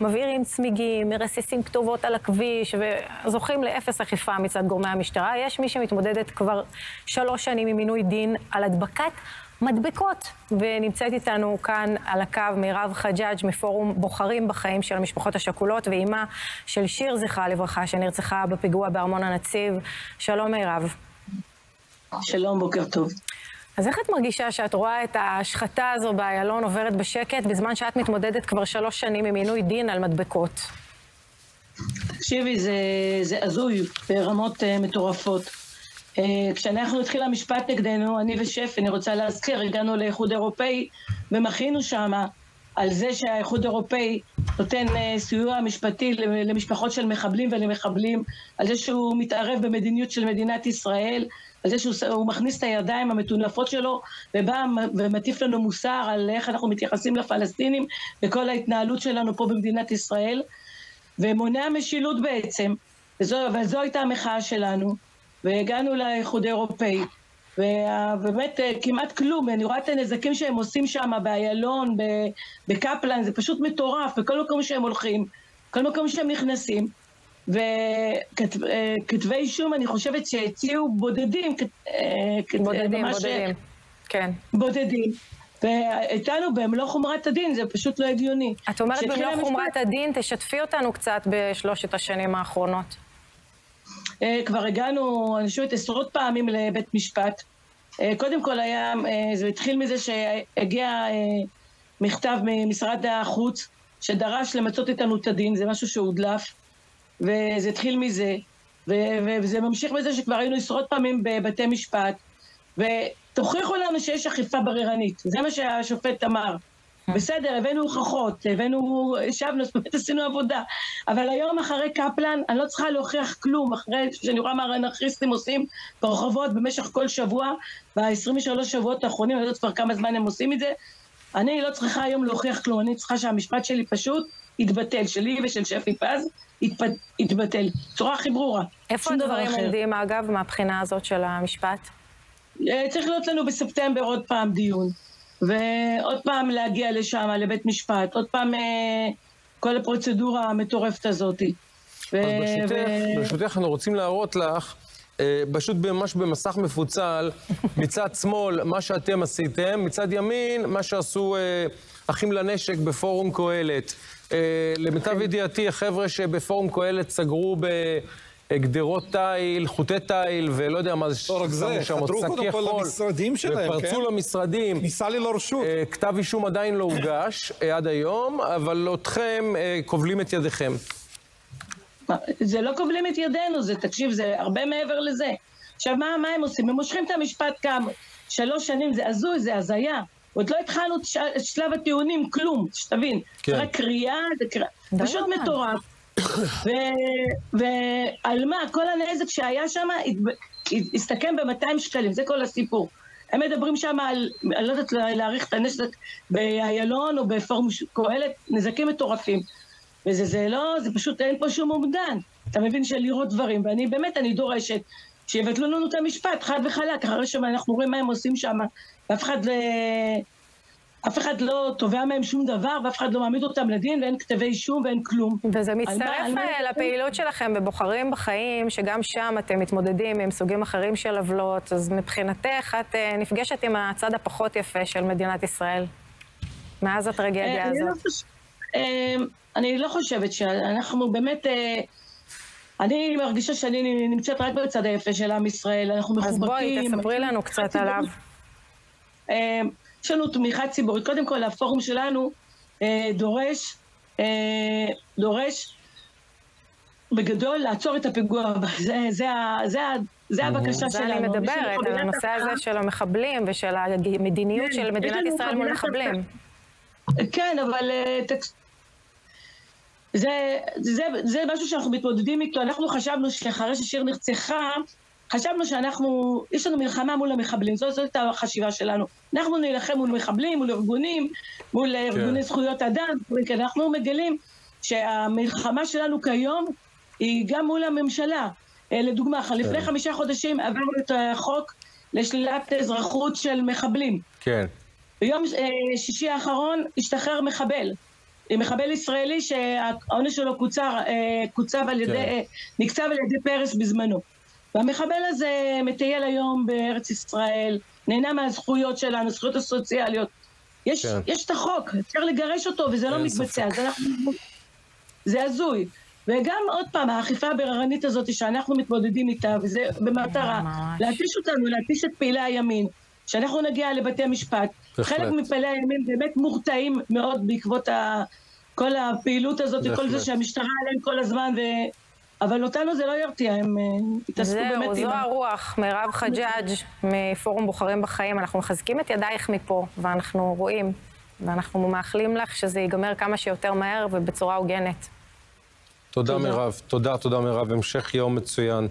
מבעירים צמיגים, מרססים כתובות על הכביש וזוכים לאפס אכיפה מצד גורמי המשטרה. יש מי שמתמודדת כבר שלוש שנים עם מינוי דין על הדבקת מדבקות. ונמצאת איתנו כאן על הקו מירב חג'אג' מפורום בוחרים בחיים של המשפחות השכולות, ואימה של שיר, זכרה לברכה, שנרצחה בפיגוע בארמון הנציב. שלום מירב. שלום, בוקר טוב. אז איך את מרגישה שאת רואה את ההשחתה הזו באיילון עוברת בשקט, בזמן שאת מתמודדת כבר שלוש שנים עם עינוי דין על מדבקות? תקשיבי, זה, זה הזוי ברמות uh, מטורפות. Uh, כשאנחנו התחיל המשפט נגדנו, אני ושף, אני רוצה להזכיר, הגענו לאיחוד אירופאי ומחינו שמה על זה שהאיחוד האירופאי נותן uh, סיוע משפטי למשפחות של מחבלים ולמחבלים, על זה שהוא מתערב במדיניות של מדינת ישראל, על זה שהוא מכניס את הידיים המטונפות שלו ובא ומטיף לנו מוסר על איך אנחנו מתייחסים לפלסטינים וכל ההתנהלות שלנו פה במדינת ישראל ומונע משילות בעצם. וזו, וזו הייתה המחאה שלנו והגענו לאיחוד האירופאי. ובאמת אה, כמעט כלום, אני רואה את הנזקים שהם עושים שם באיילון, בקפלן, זה פשוט מטורף, בכל מקום שהם הולכים, כל מקום שהם נכנסים וכתבי אישום, אני חושבת שהציעו בודדים. אה, בודדים, בודדים, כן. בודדים. ואיתנו במלוא חומרת הדין, זה פשוט לא הגיוני. את אומרת במלוא חומרת הדין, תשתפי אותנו קצת בשלושת השנים האחרונות. אה, כבר הגענו, אני חושבת, עשרות פעמים לבית משפט. אה, קודם כל היה, זה התחיל מזה שהגיע מכתב ממשרד החוץ, שדרש למצות איתנו את הדין, זה משהו שהודלף. וזה התחיל מזה, וזה ממשיך בזה שכבר היינו עשרות פעמים בבתי משפט, ותוכיחו לנו שיש אכיפה בררנית, זה מה שהשופט אמר. בסדר, הבאנו הוכחות, הבאנו, ישבנו, באמת עשינו עבודה. אבל היום אחרי קפלן, אני לא צריכה להוכיח כלום, אחרי שאני רואה מה האנרכיסטים עושים ברחובות במשך כל שבוע, ב-23 שבועות האחרונים, אני לא יודעת כבר כמה זמן הם עושים את זה. אני לא צריכה היום להוכיח כלום, אני צריכה שהמשפט שלי פשוט יתבטל, שלי ושל שפי פז, יתבטל. בצורה הכי ברורה. איפה הדברים עומדים, אגב, מהבחינה הזאת של המשפט? אה, צריך להיות לנו בספטמבר עוד פעם דיון. ועוד פעם להגיע לשם, לבית משפט. עוד פעם אה, כל הפרוצדורה המטורפת הזאת. אז ברשותך, ברשותך, אנחנו רוצים להראות לך, אה, פשוט ממש במסך מפוצל, מצד שמאל, מה שאתם עשיתם, מצד ימין, מה שעשו אחים לנשק בפורום קהלת. אה, למיטב ידיעתי, החבר'ה שבפורום קהלת סגרו בגדרות תיל, חוטי תיל, ולא יודע מה זה, לא רק זה, חדרו קודם כל למשרדים שלהם, כן? ופרצו למשרדים. כניסה ללא רשות. אה, כתב אישום עדיין לא הוגש אה, עד היום, אבל אתכם כובלים את ידיכם. זה לא כובלים את ידינו, זה, תקשיב, זה הרבה מעבר לזה. עכשיו, מה, מה הם עושים? הם מושכים את המשפט כמה? שלוש שנים, זה הזוי, זה הזיה. עוד לא התחלנו את שלב הטיעונים, כלום, שתבין. כן. זה רק קריאה, זה קריאה, פשוט מטורף. ועל מה, כל הנזק שהיה שם הסתכם ב-200 שקלים, זה כל הסיפור. הם מדברים שם על, אני לא יודעת להעריך את הנזק באיילון או בפורום קהלת, נזקים מטורפים. וזה זה לא, זה פשוט, אין פה שום אומדן. אתה מבין של לראות דברים, ואני באמת, אני דורשת שיבטלו לנו את המשפט, חד וחלק, אחרי שאנחנו רואים מה הם עושים שם, ואף אחד, לא, אף אחד לא תובע מהם שום דבר, ואף אחד לא מעמיד אותם לדין, ואין כתבי אישום ואין כלום. וזה מצטרף מה, לפעילות שלכם בבוחרים בחיים, שגם שם אתם מתמודדים עם סוגים אחרים של עוולות, אז מבחינתך את אה, נפגשת עם הצד הפחות יפה של מדינת ישראל, מאז הטרגדיה אה, הזאת. לא. אה, אני לא חושבת שאנחנו באמת... אני מרגישה שאני נמצאת רק בצד היפה של עם ישראל, אנחנו מחובקים. אז בואי, תספרי לנו קצת עליו. אה, יש לנו תמיכה ציבורית. קודם כל, הפורום שלנו אה, דורש, אה, דורש בגדול לעצור את הפיגוע הבא. זה, זה, זה, זה הבקשה שלנו. זה אני מדברת, על הנושא הזה של המחבלים ושל המדיניות של מדינת ישראל מול מחבלים. כן, אבל זה, זה, זה משהו שאנחנו מתמודדים איתו. אנחנו חשבנו שאחרי ששיר נרצחה, חשבנו שאנחנו, יש לנו מלחמה מול המחבלים, זאת, זאת החשיבה שלנו. אנחנו נילחם מול מחבלים, מול ארגונים, מול כן. ארגוני זכויות אדם, כי אנחנו מגלים שהמלחמה שלנו כיום היא גם מול הממשלה. אה, לדוגמה, כן. לפני חמישה חודשים עברנו את החוק לשלילת אזרחות של מחבלים. כן. ביום אה, שישי האחרון השתחרר מחבל. מחבל ישראלי שהעונש שלו קוצר, אה, קוצב על ידי, כן. אה, נקצב על ידי פרס בזמנו. והמחבל הזה מטייל היום בארץ ישראל, נהנה מהזכויות שלנו, הזכויות הסוציאליות. יש, כן. יש את החוק, אפשר לגרש אותו וזה לא מתבצע. זה, זה הזוי. וגם עוד פעם, האכיפה הבררנית הזאת שאנחנו מתמודדים איתה, וזה במטרה להתיש אותנו, להתיש את פעילי הימין, שאנחנו נגיע לבתי משפט. בהחלט. חלק מפעילי הימין באמת מורתעים מאוד בעקבות ה... כל הפעילות הזאת וכל זה שהמשטרה עליהם כל הזמן, ו... אבל אותנו זה לא ירתיע, הם התעסקו באמת עם... זהו, זו הרוח, מירב חג'אג' מפורום בוחרים בחיים. אנחנו מחזקים את ידייך מפה, ואנחנו רואים, ואנחנו מאחלים לך שזה ייגמר כמה שיותר מהר ובצורה הוגנת. תודה, תודה. מירב. תודה, תודה מירב. המשך יום מצוין.